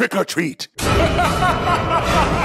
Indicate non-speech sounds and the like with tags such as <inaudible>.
trick or treat. <laughs>